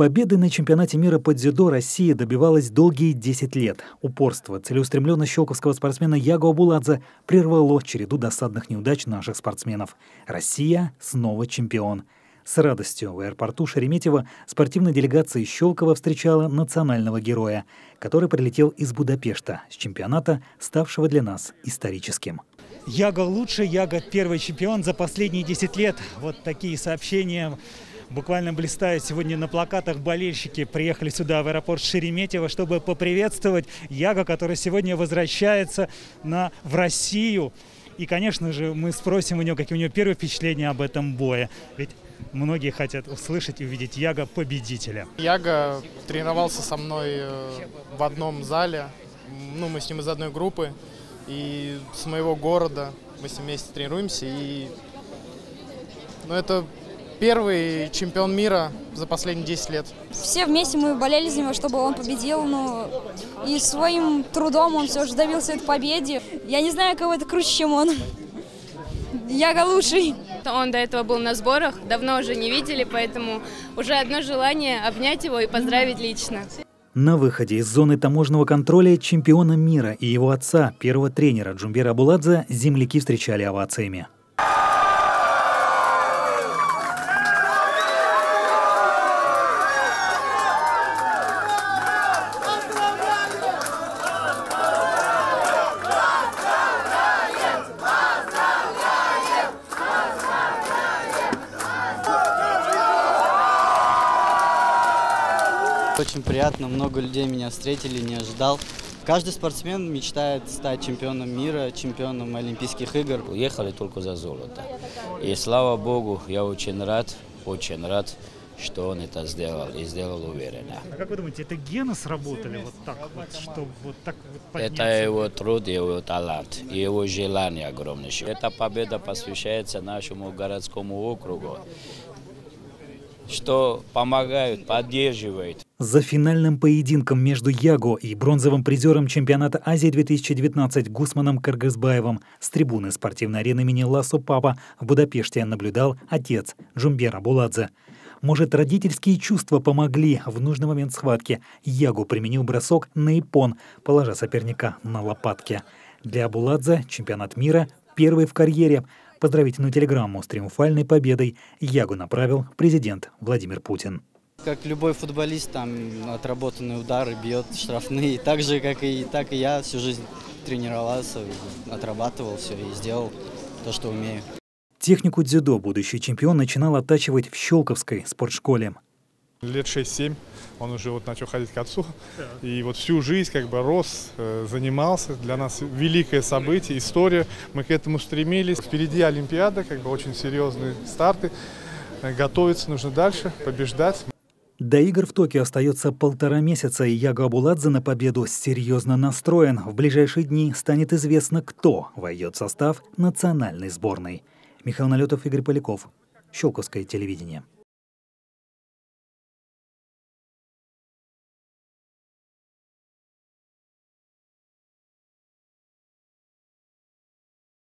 Победы на чемпионате мира по дзюдо Россия добивалась долгие 10 лет. Упорство целеустремленность щелковского спортсмена Яго Абуладзе прервало череду досадных неудач наших спортсменов. Россия снова чемпион. С радостью в аэропорту Шереметьево спортивная делегация Щелкова встречала национального героя, который прилетел из Будапешта с чемпионата, ставшего для нас историческим. Яго лучше, Яго первый чемпион за последние 10 лет. Вот такие сообщения буквально блистают сегодня на плакатах. Болельщики приехали сюда, в аэропорт Шереметьево, чтобы поприветствовать Яго, который сегодня возвращается на, в Россию. И, конечно же, мы спросим у него, какие у него первые впечатления об этом бое. Ведь многие хотят услышать и увидеть Яга победителя. Яга тренировался со мной э, в одном зале. Ну, мы с ним из одной группы. И с моего города мы с ним вместе тренируемся. И ну, это первый чемпион мира за последние 10 лет. Все вместе мы болели за него, чтобы он победил, но и своим трудом он все же добился этой победе. Я не знаю, кого это круче, чем он. Я лучший. Он до этого был на сборах, давно уже не видели, поэтому уже одно желание обнять его и поздравить лично. На выходе из зоны таможенного контроля чемпиона мира и его отца, первого тренера Джумбера Абуладзе, земляки встречали овациями. Очень приятно, много людей меня встретили, не ожидал. Каждый спортсмен мечтает стать чемпионом мира, чемпионом Олимпийских игр. Уехали только за золото. И слава Богу, я очень рад, очень рад, что он это сделал и сделал уверенно. А как вы думаете, это гены сработали вот так вот, чтобы вот так вот подняться? Это его труд, его талант, и его желание огромнейшее. Эта победа посвящается нашему городскому округу, что помогают, поддерживают. За финальным поединком между Яго и бронзовым призером чемпионата Азии 2019 Гусманом Кыргызбаевым с трибуны спортивной арены имени Ласо Папа в Будапеште наблюдал отец Джумбера Буладзе. Может, родительские чувства помогли в нужный момент схватки. Ягу применил бросок на ипон, положа соперника на лопатки. Для Буладзе чемпионат мира первый в карьере. Поздравительную телеграмму с триумфальной победой Ягу направил президент Владимир Путин. Как любой футболист, там отработанные удары бьет штрафные. Так же, как и, так и я всю жизнь тренировался, отрабатывал все и сделал то, что умею. Технику дзюдо будущий чемпион начинал оттачивать в Щелковской спортшколе. Лет 6-7 он уже вот начал ходить к отцу. И вот всю жизнь как бы рос, э, занимался. Для нас великое событие, история. Мы к этому стремились. Впереди Олимпиада, как бы очень серьезные старты. Э, готовиться нужно дальше, побеждать. До игр в Токио остается полтора месяца, и Яго Абуладзе на победу серьезно настроен. В ближайшие дни станет известно, кто войдет в состав национальной сборной. Михаил Налетов, Игорь Поляков. Щелковское телевидение.